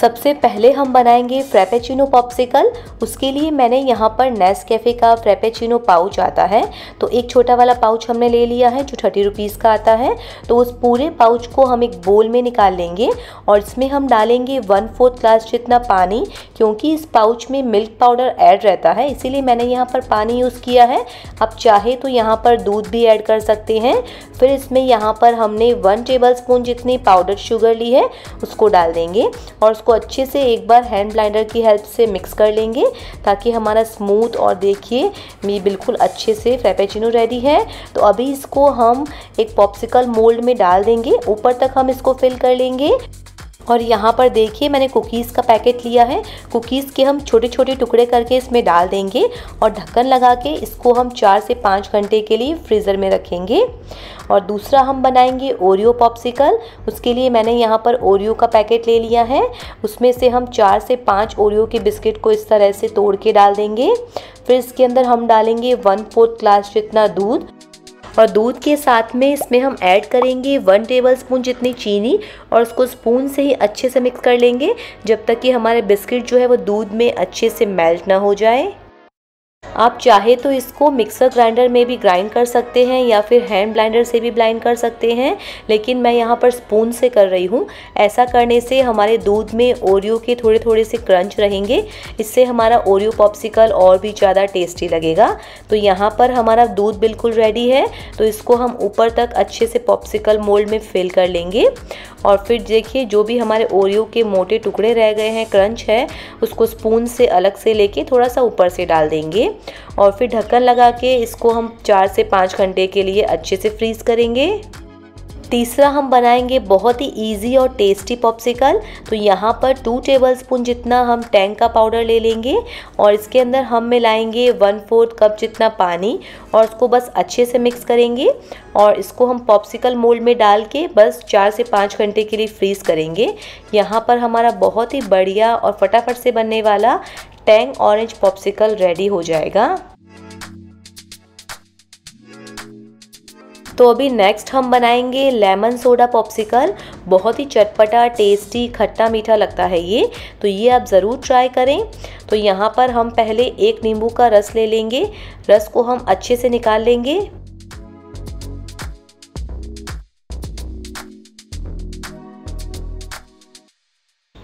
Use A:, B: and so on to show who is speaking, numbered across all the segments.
A: सबसे पहले हम बनाएँगे फ्रेपेचिनो पॉप्सिकल उसके लिए मैंने यहाँ पर नेस कैफ़े का फ्रेपेचिनो पाउच आता है। तो एक छोटा वाला पाउच हमने ले लिया है, जो थर्टी रुपीज़ का आता है। तो उस पूरे पाउच को हम एक बोल में निकाल लेंगे और इसमें हम डालेंगे वन फोर्थ ग्लास जितना पानी, क्योंकि इस पाउच में मिल्क पाउडर ऐड रहता है। इसीलिए मैंने यहाँ पर पानी यूज़ किया है। आप चाहे तो यहाँ पर दूध भी ऐड कर सकते हैं। फिर इसमें यहाँ पर हमने वन टेबल स्पून जितनी पाउडर शुगर ली है, उसको डाल देंगे और अच्छे से एक बार हैंड ब्लाइंडर की हेल्प से मिक्स कर लेंगे ताकि हमारा स्मूथ और देखिए मी बिल्कुल अच्छे से फ्रेपेचिनो रेडी है। तो अभी इसको हम एक पॉप्सिकल मोल्ड में डाल देंगे। ऊपर तक हम इसको फिल कर लेंगे। और यहाँ पर देखिए मैंने कुकीज़ का पैकेट लिया है। कुकीज़ के हम छोटे छोटे टुकड़े करके इसमें डाल देंगे और ढक्कन लगा के इसको हम चार से पाँच घंटे के लिए फ्रीज़र में रखेंगे। और दूसरा हम बनाएँगे ओरियो पॉप्सिकल उसके लिए मैंने यहाँ पर ओरियो का पैकेट ले लिया है। उसमें से हम चार से पाँच ओरियो के बिस्किट को इस तरह से तोड़ के डाल देंगे। फिर इसके अंदर हम डालेंगे वन फोर्थ ग्लास जितना दूध। और दूध के साथ में इसमें हम ऐड करेंगे वन टेबल स्पून जितनी चीनी और उसको स्पून से ही अच्छे से मिक्स कर लेंगे जब तक कि हमारे बिस्किट जो है वो दूध में अच्छे से मेल्ट ना हो जाए। आप चाहे तो इसको मिक्सर ग्राइंडर में भी ग्राइंड कर सकते हैं या फिर हैंड ब्लाइंडर से भी ब्लाइंड कर सकते हैं, लेकिन मैं यहाँ पर स्पून से कर रही हूँ। ऐसा करने से हमारे दूध में ओरियो के थोड़े थोड़े से क्रंच रहेंगे, इससे हमारा ओरियो पॉप्सिकल और भी ज़्यादा टेस्टी लगेगा। तो यहाँ पर हमारा दूध बिल्कुल रेडी है तो इसको हम ऊपर तक अच्छे से पॉप्सिकल मोल्ड में फिल कर लेंगे। और फिर देखिए, जो भी हमारे ओरियो के मोटे टुकड़े रह गए हैं क्रंच है, उसको स्पून से अलग से लेके थोड़ा सा ऊपर से डाल देंगे। और फिर ढक्कन लगा के इसको हम चार से पाँच घंटे के लिए अच्छे से फ्रीज़ करेंगे। तीसरा हम बनाएँगे बहुत ही इजी और टेस्टी पॉप्सिकल तो यहाँ पर टू टेबल स्पून जितना हम टैंक का पाउडर ले लेंगे और इसके अंदर हम मिलाएँगे वन फोर्थ कप जितना पानी और उसको बस अच्छे से मिक्स करेंगे और इसको हम पॉप्सिकल मोल्ड में डाल के बस चार से पाँच घंटे के लिए फ्रीज़ करेंगे। यहाँ पर हमारा बहुत ही बढ़िया और फटाफट से बनने वाला टैंग ऑरेंज पॉप्सिकल रेडी हो जाएगा। तो अभी नेक्स्ट हम बनाएँगे लेमन सोडा पॉप्सिकल बहुत ही चटपटा टेस्टी खट्टा मीठा लगता है ये। तो ये आप ज़रूर ट्राई करें। तो यहाँ पर हम पहले एक नींबू का रस ले लेंगे। रस को हम अच्छे से निकाल लेंगे।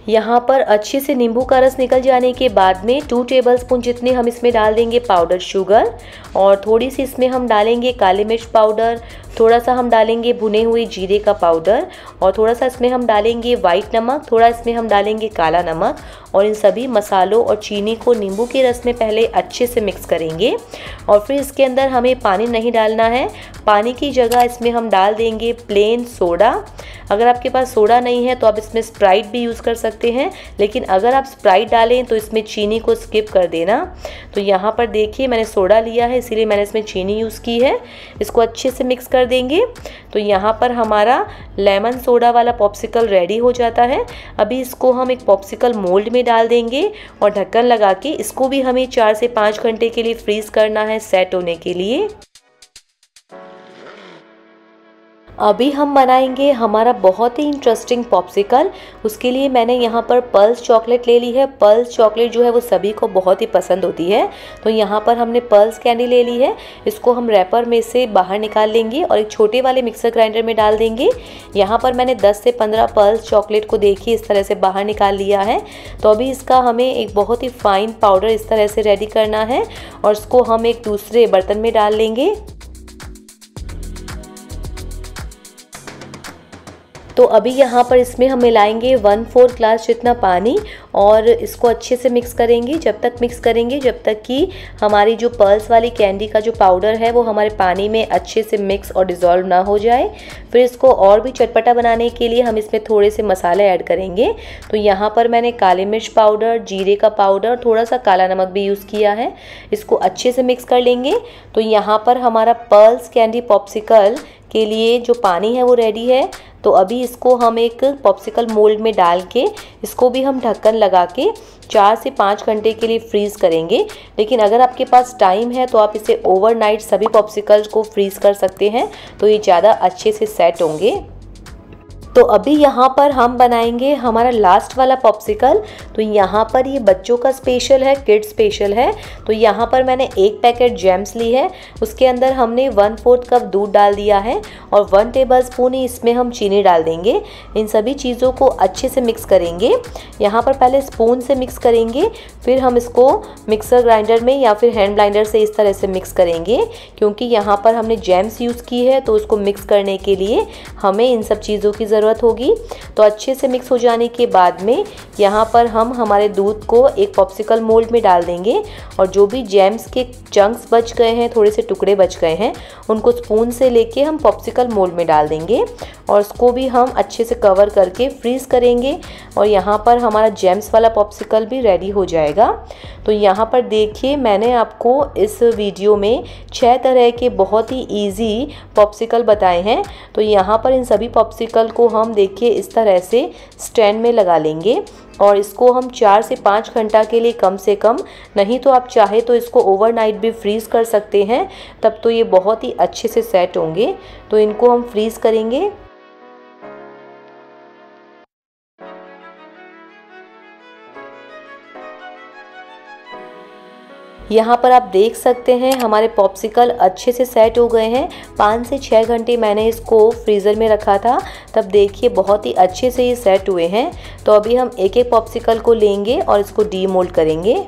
A: यहाँ पर अच्छे से नींबू का रस निकल जाने के बाद में टू टेबल स्पून जितने हम इसमें डाल देंगे पाउडर शुगर और थोड़ी सी इसमें हम डालेंगे काली मिर्च पाउडर थोड़ा सा हम डालेंगे भुने हुए जीरे का पाउडर और थोड़ा सा इसमें हम डालेंगे वाइट नमक, थोड़ा इसमें हम डालेंगे काला नमक और इन सभी मसालों और चीनी को नींबू के रस में पहले अच्छे से मिक्स करेंगे और फिर इसके अंदर हमें पानी नहीं डालना है। पानी की जगह इसमें हम डाल देंगे प्लेन सोडा अगर आपके पास सोडा नहीं है तो आप इसमें स्प्राइट भी यूज़ कर सकते हैं, लेकिन अगर आप स्प्राइट डालें तो इसमें चीनी को स्किप कर देना। तो यहाँ पर देखिए, मैंने सोडा लिया है, इसीलिए मैंने इसमें चीनी यूज़ की है। इसको अच्छे से मिक्स कर देंगे। तो यहाँ पर हमारा लेमन सोडा वाला पॉप्सिकल रेडी हो जाता है। अभी इसको हम एक पॉप्सिकल मोल्ड में डाल देंगे और ढक्कन लगा के इसको भी हमें चार से पाँच घंटे के लिए फ्रीज़ करना है सेट होने के लिए। अभी हम बनाएँगे हमारा बहुत ही इंटरेस्टिंग पॉप्सिकल उसके लिए मैंने यहाँ पर पल्स चॉकलेट ले ली है। पल्स चॉकलेट जो है वो सभी को बहुत ही पसंद होती है। तो यहाँ पर हमने पल्स कैंडी ले ली है। इसको हम रैपर में से बाहर निकाल लेंगे और एक छोटे वाले मिक्सर ग्राइंडर में डाल देंगे। यहाँ पर मैंने दस से पंद्रह पल्स चॉकलेट को देखिए इस तरह से बाहर निकाल लिया है। तो अभी इसका हमें एक बहुत ही फाइन पाउडर इस तरह से रेडी करना है और इसको हम एक दूसरे बर्तन में डाल लेंगे। तो अभी यहाँ पर इसमें हम मिलाएँगे वन फोर ग्लास जितना पानी और इसको अच्छे से मिक्स करेंगे। जब तक मिक्स करेंगे, जब तक कि हमारी जो पर्ल्स वाली कैंडी का जो पाउडर है, वो हमारे पानी में अच्छे से मिक्स और डिज़ोल्व ना हो जाए। फिर इसको और भी चटपटा बनाने के लिए हम इसमें थोड़े से मसाले ऐड करेंगे। तो यहाँ पर मैंने काली मिर्च पाउडर जीरे का पाउडर थोड़ा सा काला नमक भी यूज़ किया है। इसको अच्छे से मिक्स कर लेंगे। तो यहाँ पर हमारा पर्ल्स कैंडी पॉप्सिकल के लिए जो पानी है, वो रेडी है। तो अभी इसको हम एक पॉप्सिकल मोल्ड में डाल के, इसको भी हम ढक्कन लगा के चार से पाँच घंटे के लिए फ्रीज़ करेंगे। लेकिन अगर आपके पास टाइम है तो आप इसे ओवरनाइट सभी पॉप्सिकल्स को फ्रीज़ कर सकते हैं। तो ये ज़्यादा अच्छे से सेट होंगे। तो अभी यहाँ पर हम बनाएँगे हमारा लास्ट वाला पॉप्सिकल तो यहाँ पर ये बच्चों का स्पेशल है किड स्पेशल है। तो यहाँ पर मैंने एक पैकेट जैम्स ली है। उसके अंदर हमने वन फोर्थ कप दूध डाल दिया है और वन टेबल स्पून ही इसमें हम चीनी डाल देंगे। इन सभी चीज़ों को अच्छे से मिक्स करेंगे। यहाँ पर पहले स्पून से मिक्स करेंगे, फिर हम इसको मिक्सर ग्राइंडर में या फिर हैंड ब्लाइंडर से इस तरह से मिक्स करेंगे। क्योंकि यहाँ पर हमने जैम्स यूज़ की है तो उसको मिक्स करने के लिए हमें इन सब चीज़ों की ज़रूरत होगी। तो अच्छे से मिक्स हो जाने के बाद में यहाँ पर हम हमारे दूध को एक पॉप्सिकल मोल्ड में डाल देंगे और जो भी जैम्स के चंक्स बच गए हैं, थोड़े से टुकड़े बच गए हैं, उनको स्पून से लेके हम पॉप्सिकल मोल्ड में डाल देंगे और उसको भी हम अच्छे से कवर करके फ्रीज़ करेंगे और यहाँ पर हमारा जेम्स वाला पॉप्सिकल भी रेडी हो जाएगा। तो यहाँ पर देखिए मैंने आपको इस वीडियो में छः तरह के बहुत ही इजी पॉप्सिकल बताए हैं। तो यहाँ पर इन सभी पॉप्सिकल को हम देखिए इस तरह से स्टैंड में लगा लेंगे और इसको हम चार से पाँच घंटा के लिए कम से कम, नहीं तो आप चाहे तो इसको ओवरनाइट भी फ्रीज़ कर सकते हैं, तब तो ये बहुत ही अच्छे से सेट होंगे। तो इनको हम फ्रीज़ करेंगे। यहाँ पर आप देख सकते हैं, हमारे पॉप्सिकल अच्छे से सेट हो गए हैं। पाँच से छः घंटे मैंने इसको फ्रीज़र में रखा था, तब देखिए बहुत ही अच्छे से ये सेट हुए हैं। तो अभी हम एक एक पॉप्सिकल को लेंगे और इसको डी मोल्ड करेंगे।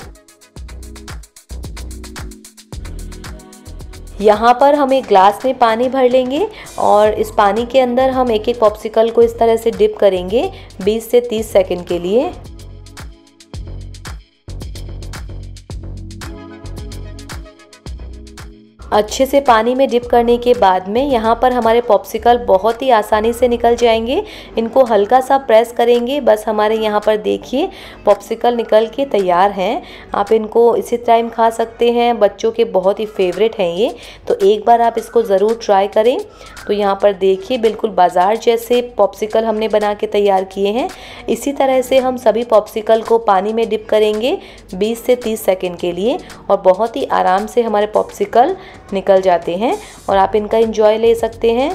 A: यहाँ पर हम एक ग्लास में पानी भर लेंगे और इस पानी के अंदर हम एक एक पॉप्सिकल को इस तरह से डिप करेंगे 20 से 30 सेकंड के लिए। अच्छे से पानी में डिप करने के बाद में यहाँ पर हमारे पॉप्सिकल बहुत ही आसानी से निकल जाएँगे। इनको हल्का सा प्रेस करेंगे। बस हमारे यहाँ पर देखिए पॉप्सिकल निकल के तैयार हैं। आप इनको इसी टाइम खा सकते हैं। बच्चों के बहुत ही फेवरेट हैं ये। तो एक बार आप इसको ज़रूर ट्राई करें। तो यहाँ पर देखिए, बिल्कुल बाज़ार जैसे पॉप्सिकल हमने बना के तैयार किए हैं। इसी तरह से हम सभी पॉप्सिकल को पानी में डिप करेंगे बीस से तीस सेकेंड के लिए। और बहुत ही आराम से हमारे पॉप्सिकल निकल जाते हैं और आप इनका इंजॉय ले सकते हैं।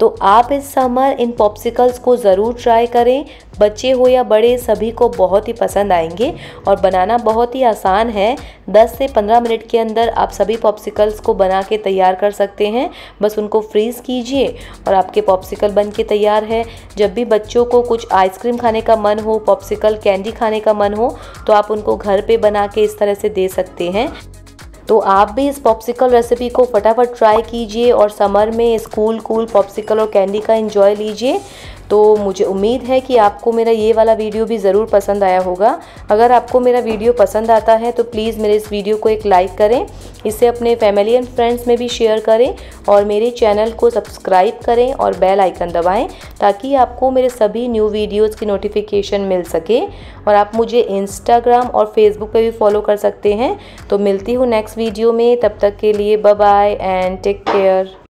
A: तो आप इस समर इन पॉप्सिकल्स को ज़रूर ट्राई करें। बच्चे हो या बड़े, सभी को बहुत ही पसंद आएँगे और बनाना बहुत ही आसान है। 10 से 15 मिनट के अंदर आप सभी पॉप्सिकल्स को बना के तैयार कर सकते हैं। बस उनको फ्रीज़ कीजिए और आपके पॉप्सिकल बन के तैयार है। जब भी बच्चों को कुछ आइसक्रीम खाने का मन हो पॉप्सिकल कैंडी खाने का मन हो तो आप उनको घर पर बना के इस तरह से दे सकते हैं। तो आप भी इस पॉप्सिकल रेसिपी को फटाफट ट्राई कीजिए और समर में स्कूल कूल पॉप्सिकल और कैंडी का एंजॉय लीजिए। तो मुझे उम्मीद है कि आपको मेरा ये वाला वीडियो भी ज़रूर पसंद आया होगा। अगर आपको मेरा वीडियो पसंद आता है तो प्लीज़ मेरे इस वीडियो को एक लाइक करें, इसे अपने फैमिली एंड फ्रेंड्स में भी शेयर करें और मेरे चैनल को सब्सक्राइब करें और बेल आइकन दबाएँ, ताकि आपको मेरे सभी न्यू वीडियोज़ की नोटिफिकेशन मिल सके। और आप मुझे इंस्टाग्राम और फेसबुक पर भी फॉलो कर सकते हैं। तो मिलती हूँ नेक्स्ट वीडियो में, तब तक के लिए बाय एंड टेक केयर।